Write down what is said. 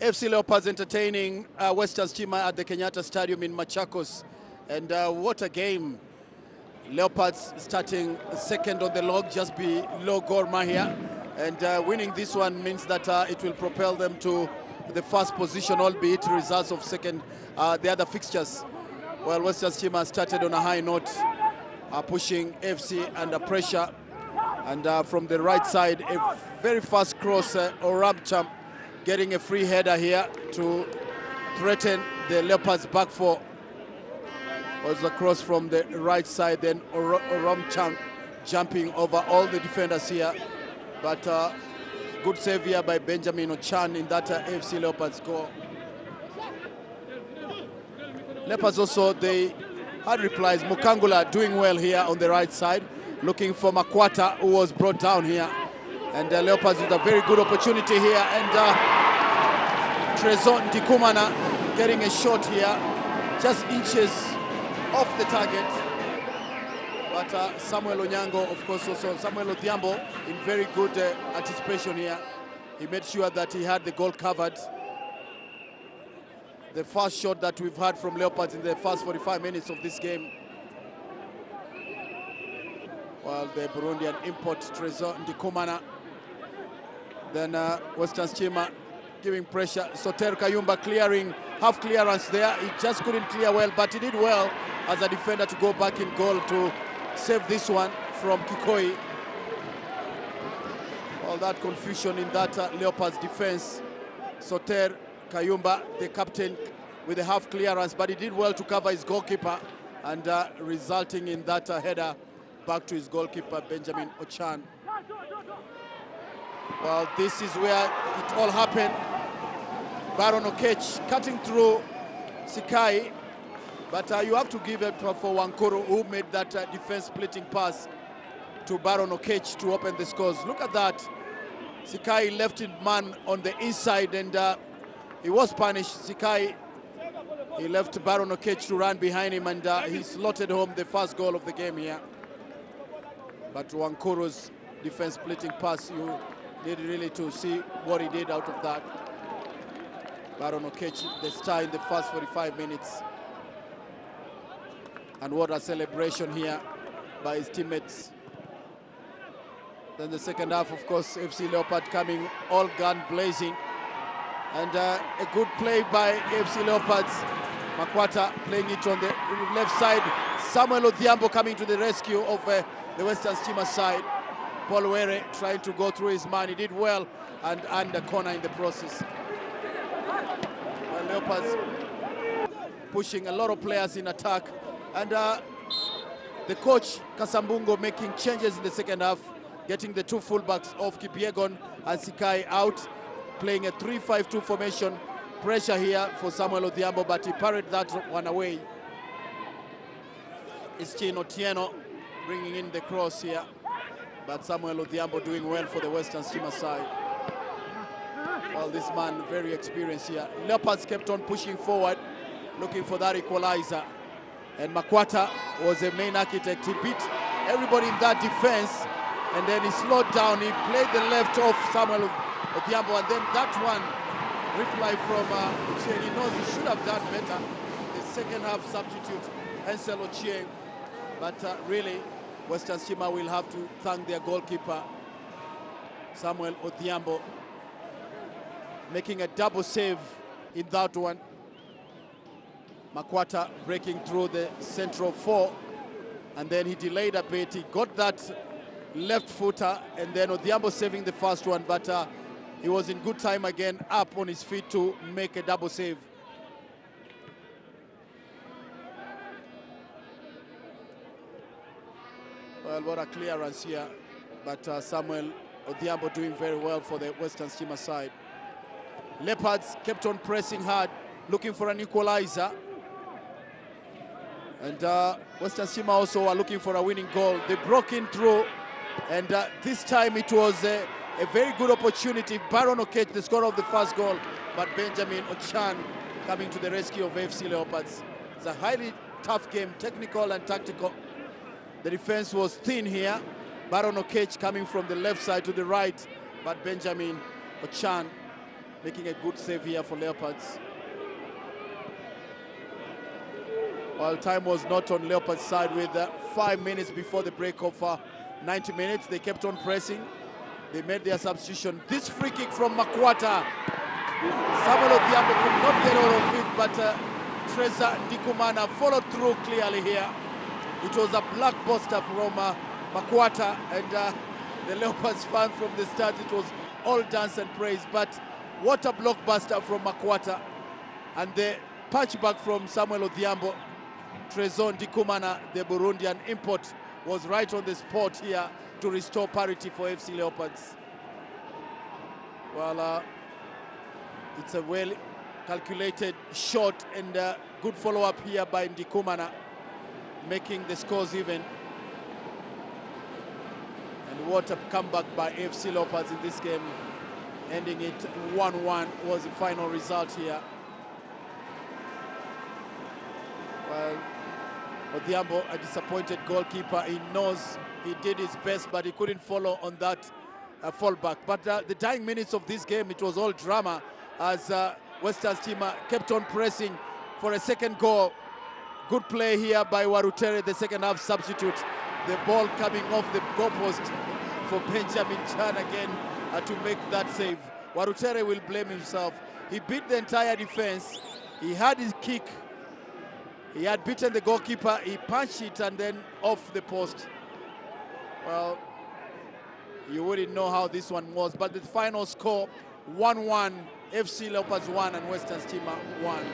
FC Leopards entertaining uh, Western Stima at the Kenyatta Stadium in Machakos. And uh, what a game. Leopards starting second on the log, just below Gor Mahia. And uh, winning this one means that uh, it will propel them to the first position, albeit results of second, uh, the other fixtures. Well, Western Stima started on a high note, pushing FC under pressure. And uh, from the right side, a very fast cross, uh, Oramcham getting a free header here to threaten the Leopards back four. Was a cross from the right side, then Or Oramcham jumping over all the defenders here. But uh, good save here by Benjamin Ochan in that uh, AFC Leopards goal. Leopards also, they had replies. Mukangula doing well here on the right side, looking for Makwata, who was brought down here. And uh, Leopards with a very good opportunity here. And uh, Trezor Ndikumana getting a shot here, just inches off the target. But uh, Samuel Onyango, of course, also Samuel Odhiambo in very good uh, anticipation here. He made sure that he had the goal covered. The first shot that we've had from Leopards in the first 45 minutes of this game. While the Burundian import Trezor Ndikumana. Then uh, Western Stima giving pressure. Soter Kayumba clearing, half clearance there. He just couldn't clear well, but he did well as a defender to go back in goal to save this one from Kikoi. All that confusion in that uh, Leopards defense. Soter Kayumba, the captain, with a half clearance, but he did well to cover his goalkeeper and uh, resulting in that uh, header back to his goalkeeper, Benjamin Ochan. Well, this is where it all happened. Baron Okech cutting through Sikhayi, but uh, you have to give it for Wankuru who made that uh, defense splitting pass to Baron Okech to open the scores. Look at that. Sikhayi left him man on the inside and uh, he was punished. Sikhayi, he left Baron Okech to run behind him and uh, he slotted home the first goal of the game here. But Wankuru's defense splitting pass, you need really to see what he did out of that. Baron Okech, the star in the first 45 minutes. And what a celebration here by his teammates. Then the second half, of course, FC Leopard coming all gun blazing. And uh, a good play by FC Leopards. Makwata playing it on the left side. Samuel Odhiambo coming to the rescue of uh, the Western Stima side. Paul Were trying to go through his man. He did well and and the corner in the process. Well, Leopards pushing a lot of players in attack. And uh, the coach, Kasambungo, making changes in the second half, getting the two fullbacks of Kipyegon and Sikhayi out, playing a 3-5-2 formation. Pressure here for Samuel Odhiambo, but he parried that one away. It's Chino Tieno bringing in the cross here. But Samuel Odhiambo doing well for the Western Stima side. Well, this man very experienced here. Leopards kept on pushing forward, looking for that equalizer. And Makwata was the main architect. He beat everybody in that defense, and then he slowed down. He played the left off Samuel Odhiambo, and then that one reply from uh. He knows he should have done better. The second half substitute, Hensel Ochieng. But uh, really, Western Stima will have to thank their goalkeeper, Samuel Odhiambo, making a double save in that one. Makwata breaking through the central four, and then he delayed a bit. He got that left footer, and then Odhiambo saving the first one, but uh, he was in good time again, up on his feet to make a double save. What a clearance here. But uh, Samuel Odhiambo doing very well for the Western Stima side. Leopards kept on pressing hard, looking for an equalizer. And uh, Western Stima also are looking for a winning goal. They broke in through, and uh, this time it was a, a very good opportunity. Baron Okech, the scorer of the first goal, but Benjamin Ochan coming to the rescue of AFC Leopards. It's a highly tough game, technical and tactical. The defense was thin here. Baron Okech coming from the left side to the right, but Benjamin Ochan making a good save here for Leopards. While time was not on Leopards' side with uh, five minutes before the break of uh, 90 minutes, they kept on pressing. They made their substitution. This free kick from Makwata. Samuel Odhiambo could not get out of it, but uh, Trezor Ndikumana followed through clearly here. It was a blockbuster from uh, Makwata and uh, the Leopards fan from the start. It was all dance and praise, but what a blockbuster from Makwata. And the punch back from Samuel Odhiambo. Trezor Ndikumana, the Burundian import, was right on the spot here to restore parity for FC Leopards. Well, uh, it's a well calculated shot and uh, good follow-up here by Ndikumana, making the scores even. And what a comeback by FC Leopards in this game, ending it 1-1 was the final result here. Well, Odhiambo, a disappointed goalkeeper. He knows he did his best, but he couldn't follow on that uh, fallback. But uh, the dying minutes of this game, it was all drama as uh, Western Stima uh, kept on pressing for a second goal. Good play here by Warutere, the second half substitute. The ball coming off the goalpost for Benjamin Chan again uh, to make that save. Warutere will blame himself. He beat the entire defense. He had his kick. He had beaten the goalkeeper. He punched it and then off the post. Well, you wouldn't know how this one was, but the final score 1-1, FC Leopards 1 and Western Stima 1.